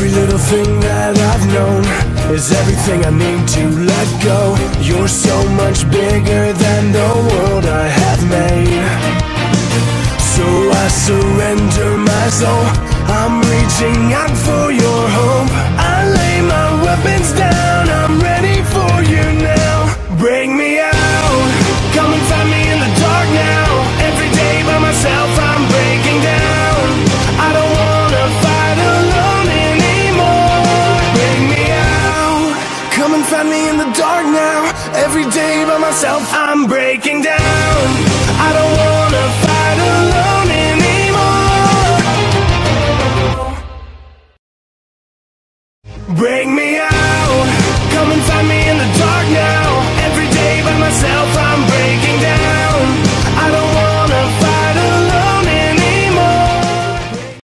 Every little thing that I've known is everything I need to let go. You're so much bigger than the world I have made. So I surrender my soul. I'm reaching out for your hope. I got me in the dark now. Every day by myself I'm breaking down. I don't wanna fight alone anymore. Break me out